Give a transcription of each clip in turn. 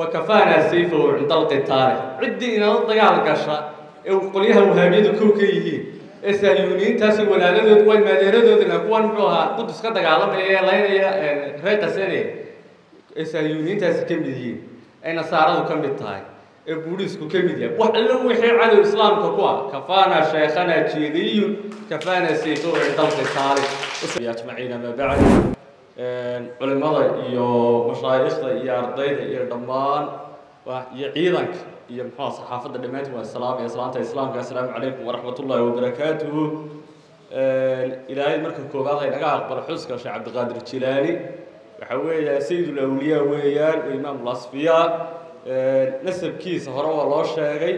wakafaanaa sayfahu cinda alqitaale ciddii inala dagaal gasha ee qolyaha wahaamiyadu kow ka yihiin ee sahyuuniyiintaasi walaaladood way maadeeradoodina kuwan muxuu ahaa qudus ka dagaalamaya ee laynaya reer qasane ee sahyuuniyiintaasi ka mid yihiin ee nasaaradu ka mid tahay. Ee buudhiisku ka mid yahay. Wax allo wixii cadow islaamka ku ah. Kafaanaa sheekhanaa jeediyun kafaanaa sayfahu cinda alqitaale ajmaciin amaa bacd culimada iyo mashaayikhda iyo ardayda iyo dhammaan iyo ciidanka iyo muxuha saxaafadda dhammaantiin waa salaamaya salaanta islaamka assalaamu calaykum waraxmat wabarakaatuhu. Ilaahay marka koowaad ay naga aqbalo xuska sheekh cabdiqaadir jilaani. Waxa weeya sayidul awliyaa weeyaan oo imaam lasfiyaa nasabkiisa hore waa loo sheegay.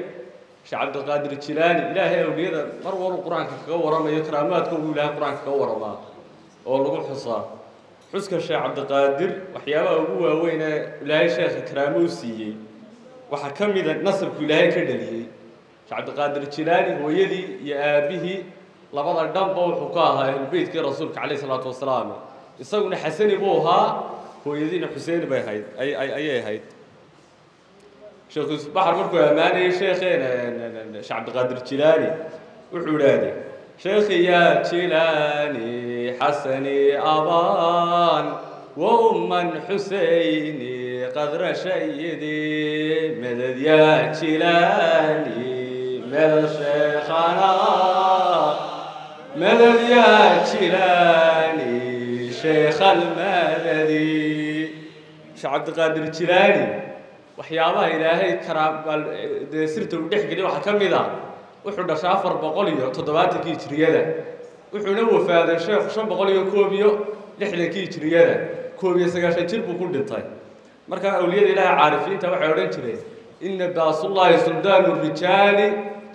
Sheekh cabdiqaadir jilaani ilaahay awliyada mar walba qur'aanka kaga waramayo karaamaadka uu ilaahay qur'aanka kaga waramaa oo lagu xusaa xuska sheekh cabdiqaadir waxyaabaha ugu waaweyn ee ilaahay sheekha karaamo u siiyey waxaa ka mida nasabku ilaahay ka dhaliyey. Sheekh cabdiqaadir jilaani hooyadii iyo aabihii labada dhanba wuxuu ka ahaa ahlubeytkii rasuulka calayh isalaatu wasalaam. Isaguna xasani buu ahaa hooyadiina xuseeni bay ahayd ayay ahayd. Sheekh yuusuf baxar markuu ammaanayay sheekheena sheekh cabdiqaadir jilaani wuxuu idhaahday sheekhi yaa jilaani xasani abaan wa umman xuseyni qadra shayidi medad yaa jilaani medad sheekhana medad yaa jilaani sheekh almadadi sheekh cabdiqaadir jilaani waxyaabaha ilaahay karaa dee sirta uu dhex geliy waxaa ka mid a wuxuu dhashay afar boqol iyo toddobaatankii hijriyada. Wuxuuna wafaaday sheekhu shan boqol iyo koob iyo lixdankii hijriyada. Koob iyo sagaashan jir buu ku dhintay. Markaa awliyada ilaahay caarifiinta waxay odhan jireen ina baasullaahi suldaanu rijaali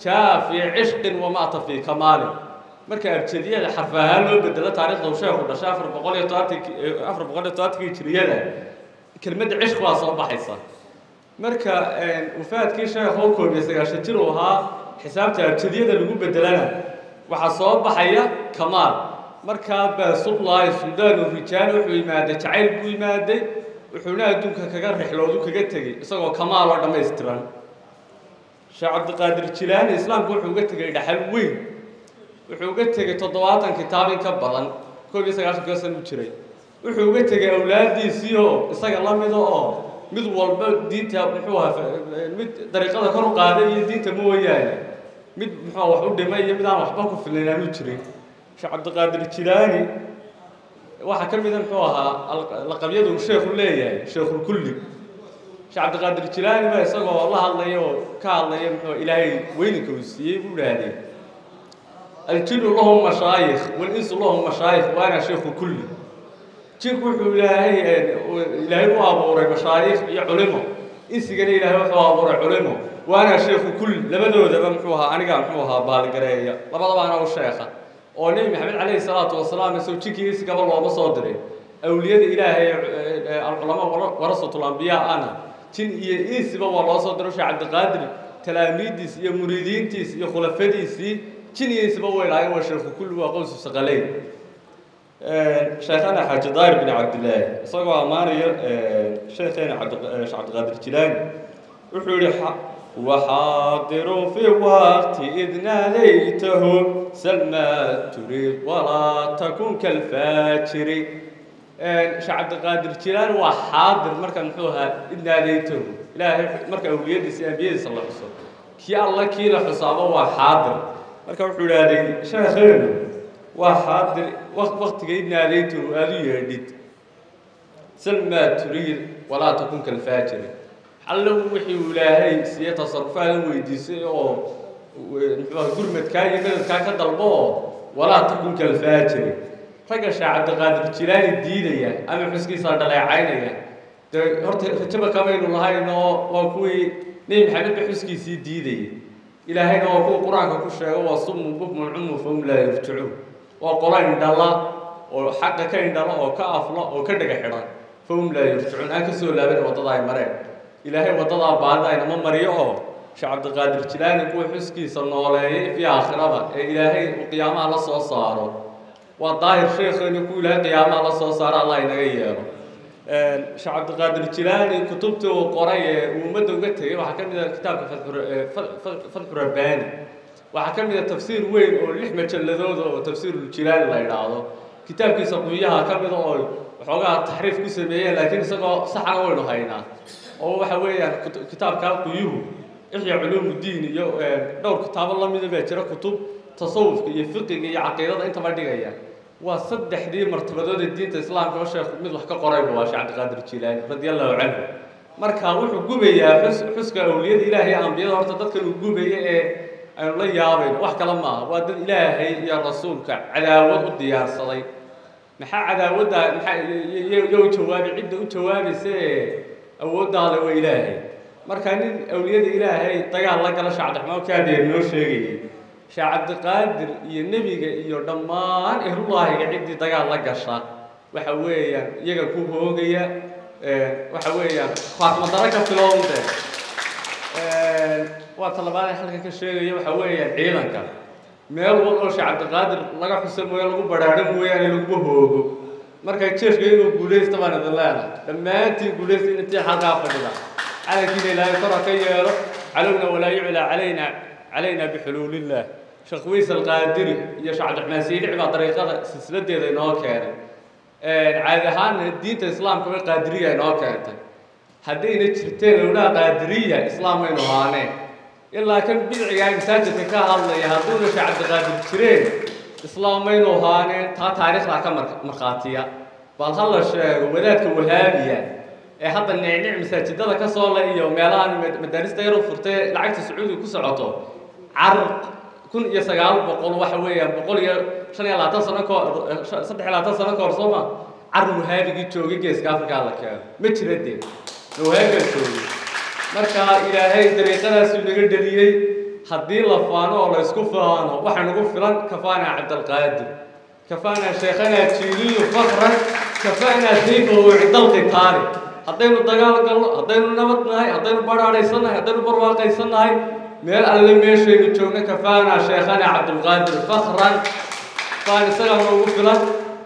jaa fii cishqin wamata fii kamaalin. Marka abjadiyada xarf ahaan loo bedelo taarikhda uu sheekhu dhashay afar boqol iyo todobaatankii afar boqol iyo todobaatankii hijriyada. Kelmadda cishq waa soo baxaysa. Marka wafaadkii sheekhu koob iyo sagaashan jir uu ahaa xisaabta abjadiyada lagu bedelana waxaa soo baxaya kamaal. Markaa baasullaahi suldaanu rijaal wuxuu yimaaday jacayl buu yimaaday wuxuuna adduunka kaga rexloodu kaga tegey isagoo kamaal oo dhammaystiran. Sheekh cabdiqaadir jilaani islaamku wuxuu uga tegay dhaxal weyn. Wuxuu uga tegey toddobaatan kitaab in ka badan koob iyo sagaashanka san u jiray. Wuxuu uga tegay awlaadiisii oo isaga la mida oo mid walba diinta muxuu ahaa mid dariiqada kor u qaaday iyo diinta mooyaane mid muxuu wax u dhimay iyo mid aan waxba ku filnayn aanu jirin. Sheekh cabdiqaadir jilaani waxaa ka mida muxuu ahaa laqabyadu uu sheekhu leeyahay sheekhulkulli sheekh cabdiqaadir jilaani baa isagoo la hadlaya oo ka hadlaya muxuu ilaahay weyninka uu siiyey buu idhaahdee. Aljinu lahum mashaayikh walinsu lahum mashaayikh waana sheekhu kulli jinku wuxuu ilaahay ilaahay u abuuray mashaayikh iyo culimo insigana ilaahay wuxuu abuuray culimo waana sheekhu kulli labadoodaba muxuu ahaa aniga muxuu ahaa baaligareeya labadabaana u sheekha. Oo nebi maxamed calayhi salaatu wasalaam isagoo jinkii insigaba looma soo diray. Awliyada ilaahay alculamaa warasatul ambiyaa ana. Jin iyo insiba waa loo soo diray sheekh cabdiqaadir talaamiiddiis iyo muriidiintiis iyo khulafadiisii jin iyo insiba way lahaayeen waa sheekhu kulli waa qowsu saqaleyn sheekhana xaaji daahir bin cabdillaahi isagoo ammaanaya sheekheena cabdisheekh cabdiqaadir jilaani wuxuu yihi وحاضر في وقت إذ ناديته سلمى تريد ولا تكن كالفاجر شعب القادر جيلان وحاضر مركا نحوها إذ ناديته إلهي مركا أوليدي سيابيدي صلى الله عليه وسلم كي الله كي لحصابه وحاضر مركا وحول هذه شيخين waktiga idna adaytu aada u yeedhid. San maa turiid walaa takun kalfaajiri alla wixii uu ilaahay siiye tasarufaada weydiisay oo muxuuaha gurmadkaa iyo medadkaa ka dalbo oo walaa takun kalfaajiri ragga shee cabdiqaadir jilaani diidaya ama xuskiisaa dhaleecaynaya dee horta rajaba kamaynu lahayn oo waa kuwii nebi maxamedba xuskiisii diidaya ilaahayna waa kuwa qur'aanka ku sheego waa sumun bukmun cumu fahum laa yarjicuun waa qola indhala oo xaqa ka indhala oo ka afla oo ka dhega xidhan fahum laa yarjicuun aan ka soo laaban waddada ay mareen ilaahay waddadaa baadida aynama mariyo oo sheekh jilaani kuwa xuskiisa nooleeyay fii aakhirada ee ilaahay uu qiyaamaha la soo saaro waa daahir sheekheeni ku ilaahay qiyaamaha la soo saaro allah inaga yeelo sheekh jilaani kutubtii uu qoray ee uu ummadda uga tegay waxaa ka mid ah kitaabka fatxu rabbaani waxaa ka mid ah tafsiir weyn oo lix majalladood oo tafsiiruljilaani la idhaahdo kitaabkiisa quyaha ka mida oo waxoogaa taxriif ku sameeyeen laakiin isagoo saxana waynu haynaa. Oo waxa weeyaan kitaabkaa quyuhu ixya culuumudiin iyo dhowr kitaabo lamida baa jira kutub tasawufka iyo fiqiga iyo caqiidada intaba dhigaya waa saddexdii martabadood ee diinta islaamka oo sheekh mid wax ka qorayba waa sheekh cabdiqaadir jilaani radia allahu canhu. Marka wuxuu gubayaa xus xuska awliyada ilaahay ambiyada horta dadkan uu gubaya ee aynu la yaabayno wax kale maaha. Waa dad ilaahay iyo rasuulka cadaawad u diyaarsaday maxaa cadaawadda maxaa yo u jawaabi cidda u jawaabaysa ee awooddaale waa ilaahay. Marka nin awliyada ilaahay dagaal la gala sheekh cabdiraxmaan kaadiya noo sheegayay sheekh cabdiqaadir iyo nebiga iyo dhammaan ehlullaahiga ciddii dagaal la gasha. Waxa weeyaan iyaga ku hoogaya waxa weeyaan faatmadaro ka filowde waa talabaad ee halkan ka sheegaya waxa weeyaan ciidanka. Meel wal oo sheekh cabdiqaadir laga xusa mooye lagu badhaadho mooyaane laguma hoogo. Marka jeeshka inuu guulaysta baan idin leenahay dhammaantiin guulaysta intii xalkaa fadhida. Calankiina ilaahay kora ka yeelo. Calowna walaa yuclaa calayna calayna bixuluulillah sheekh wiis alqaadiri iyo sheekh cabdiraxmaan siilic baa dariiqada silsiladeeda inoo keenay. Caadi ahaanna diinta islaamka way qaadiriya inoo keentay. Haddayna jirteen owlaha qaadiriya islaam maynu ahaaneen ilaa kan bidcigaa masaajidka ka hadlaya hadduuna sheekh cabdiqaadir jireen islaam maynu ahaaneen taa taariikhdaa ka markhaatiya. Bal ha la sheego wadaadka wahaabiya ee hadda nicnic masaajidada ka soo le iyo meelahan madaarista yar u furtay lacagta sacuudiga ku socoto carq kun iyo sagaal boqol waxa weeyaan boqol iyo shan iyo labaatan sano kahor saddex iyo labaatan sano kahor soo ma? Carr wahaabigii joogay geeska afrikaa la keeno. Ma jira dee? Wahaabigaa joogay marka ilaahay dariiqadaasuu naga dheliyey haddii la faano oo la isku faano waxa nagu filan kafaana cabdalqaadir kafaana sheekhana jiiliyu fakran kafaana sayfahu cindalqitaari haddaynu dagaal galno haddaynu nabad nahay haddaynu badhaadhaysan nahay haddaynu barwaaqaysan nahay meel alle meeshaynu joogno kafaana sheekhana cabdulqaadir fakran faan isagaa noogu filan